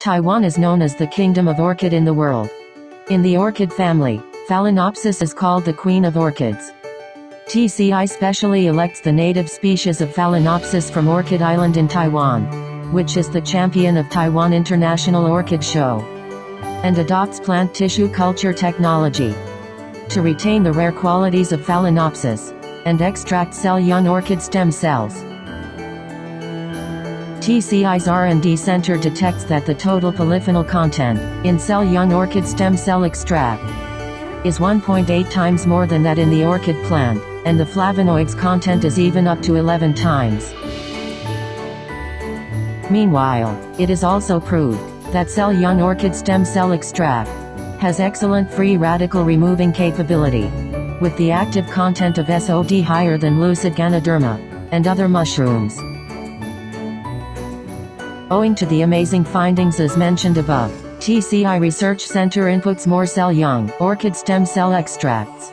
Taiwan is known as the kingdom of orchid in the world. In the orchid family, Phalaenopsis is called the queen of orchids. TCI specially elects the native species of Phalaenopsis from Orchid Island in Taiwan, which is the champion of Taiwan International Orchid Show, and adopts plant tissue culture technology to retain the rare qualities of Phalaenopsis and extract cell young orchid stem cells. TCI's R&D center detects that the total polyphenol content in cell young orchid stem cell extract is 1.8 times more than that in the orchid plant, and the flavonoids content is even up to 11 times. Meanwhile, it is also proved that cell young orchid stem cell extract has excellent free radical removing capability, with the active content of SOD higher than lucid Ganoderma and other mushrooms. Owing to the amazing findings as mentioned above, TCI Research Center inputs more cell young orchid stem cell extracts.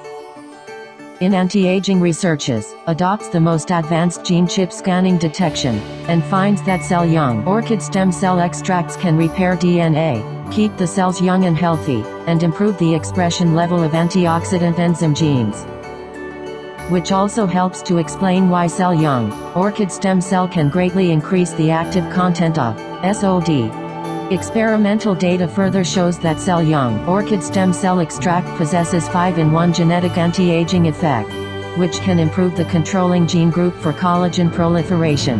In anti-aging researches, adopts the most advanced gene chip scanning detection, and finds that cell young orchid stem cell extracts can repair DNA, keep the cells young and healthy, and improve the expression level of antioxidant enzyme genes which also helps to explain why cell young, orchid stem cell can greatly increase the active content of SOD. Experimental data further shows that cell young, orchid stem cell extract possesses 5-in-1 genetic anti-aging effect, which can improve the controlling gene group for collagen proliferation.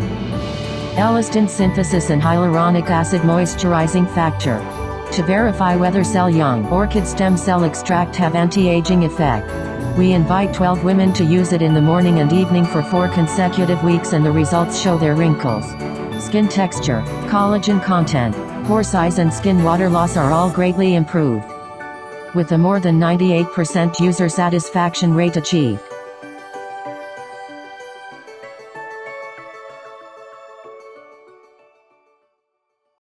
Elastin synthesis and hyaluronic acid moisturizing factor. To verify whether cell young, orchid stem cell extract have anti-aging effect, we invite 12 women to use it in the morning and evening for 4 consecutive weeks and the results show their wrinkles. Skin texture, collagen content, pore size and skin water loss are all greatly improved. With a more than 98% user satisfaction rate achieved.